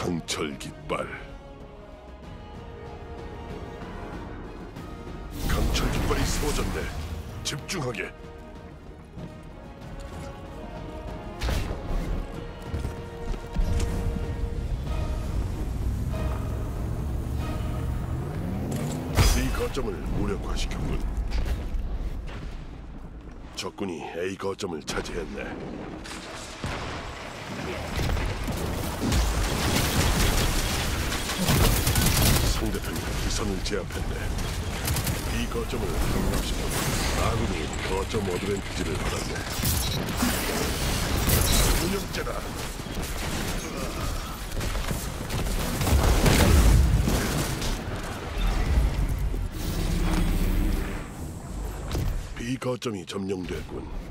강철 깃발. 강철 깃발이 세워졌네. 집중하게. C 거점을 무력화시켰군. 적군이 A 거점을 차지했네 제압했네. 이 거점을 함락시켜 아군이 거점 어드밴티지를 받았네. 운영자다. B 거점이 점령됐군.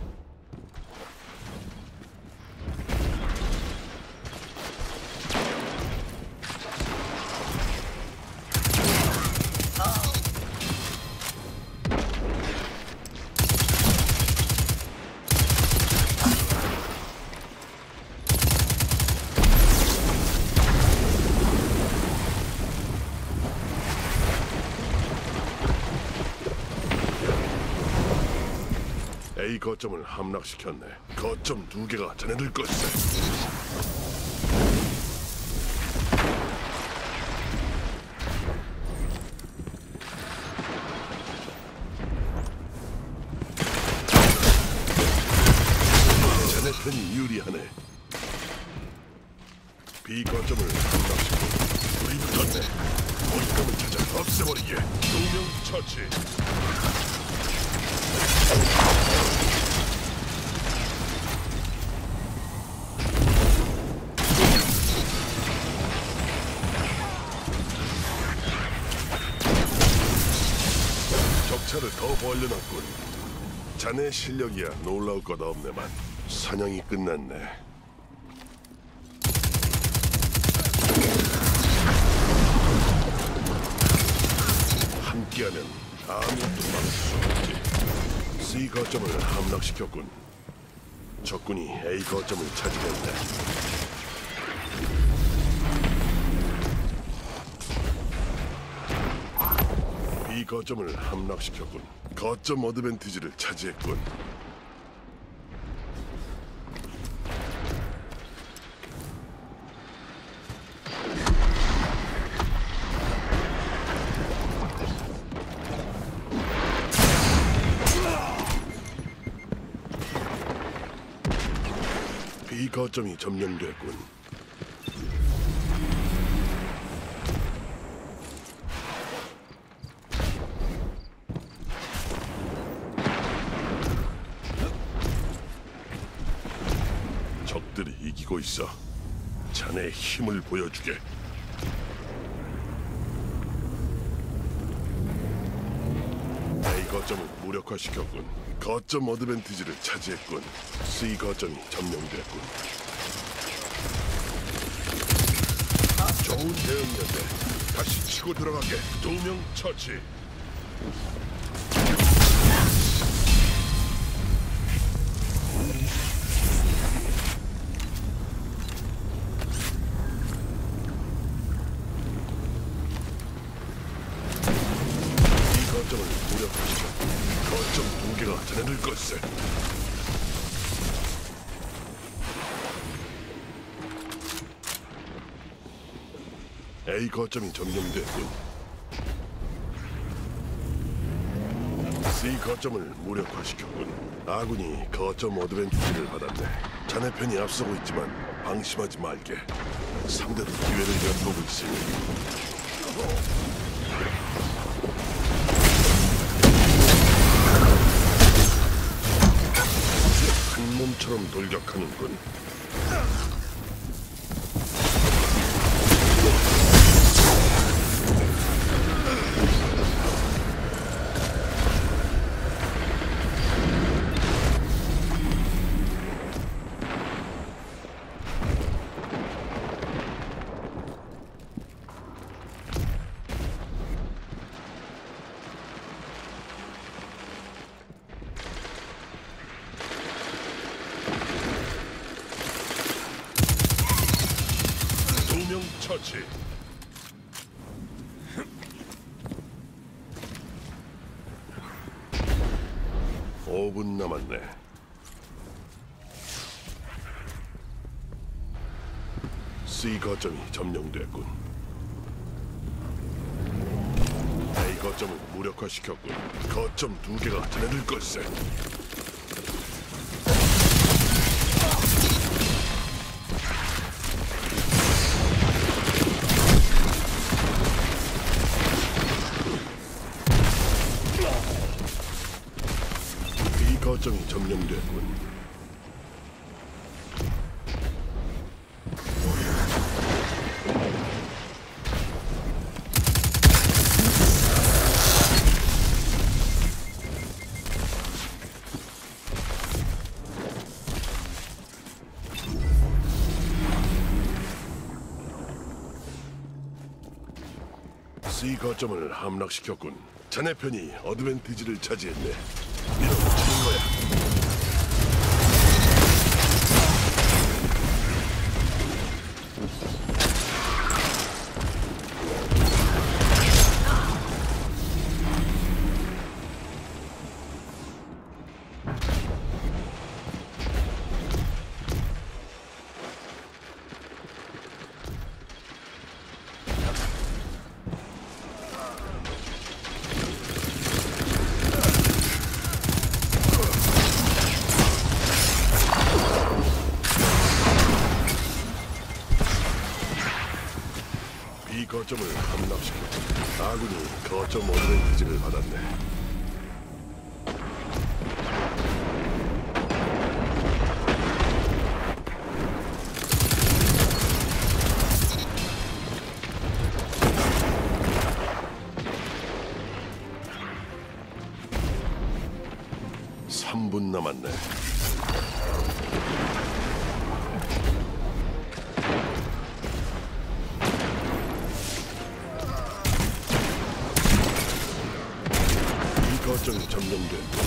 거점을 함락시켰네. 거점 두 개가 자네들 것이다. 자네 편이 유리하네. B 거점을 함락시키고 우리 붙었네. 원감을 찾아 없애버리게. 두명 처치. 격차를 더 벌려놨군. 자네 실력이야 놀라울 것 없네만 사냥이 끝났네. 함께하면 아무것도 막을 수 없지. C 거점을 함락시켰군. 적군이 A 거점을 차지했네. B 거점을 함락시켰군. 거점 어드밴티지를 차지했군. B 거점이 점령됐군. 이기고 있어. 자네의 힘을 보여주게. A 거점을 무력화시켰군. 거점 어드밴티지를 차지했군. C 거점이 점령됐군. 좋은 대응이었네. 다시 치고 들어가게. 두 명 처치. 거점 두 개가 자네들 것을. A 거점이 점령됐군. C 거점을 무력화시켰군. 아군이 거점 어드밴티지를 받았네. 자네 편이 앞서고 있지만 방심하지 말게. 상대도 기회를 엿보고 있으니 돌격하는군. 처치. 5분 남았네. C 거점이 점령됐군. A 거점을 무력화시켰군. 거점 두 개가 자네들 걸세. 거점이 점령됐군. 거점을 함락시켰군. 자네 편이 어드밴티지를 차지했네. 밀어붙이는 B 거점을 함락시켰군. 아군이 거점 어드밴티지를 받았네. 삼분 남았네. 이 거점이 점령됐고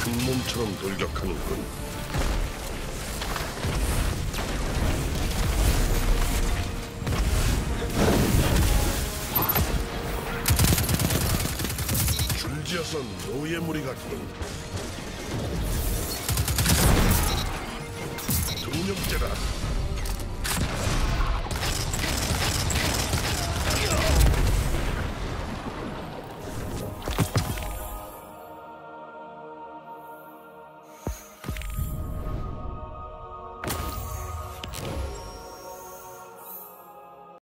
한 몸처럼 돌격하는군. 줄지어서 노예 무리 같군. 두 명째다.